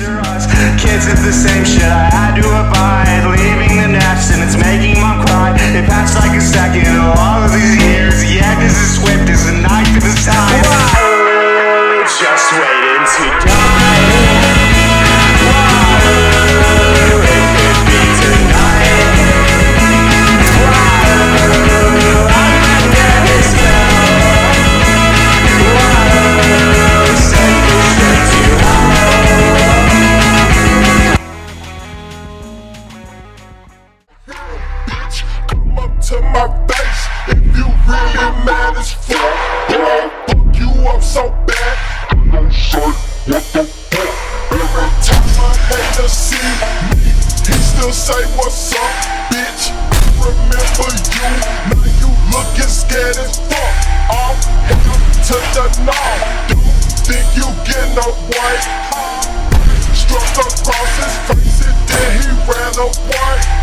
Kids at the same shit. I had to to my face if you really mad as fuck. Then I'll fuck you up so bad. I don't say what the fuck. Every time I hate to see me, he still say what's up, bitch. Remember you, now you looking scared as fuck. I'm headed to the north. Don't think you getting away. Struck across his face and then he ran away.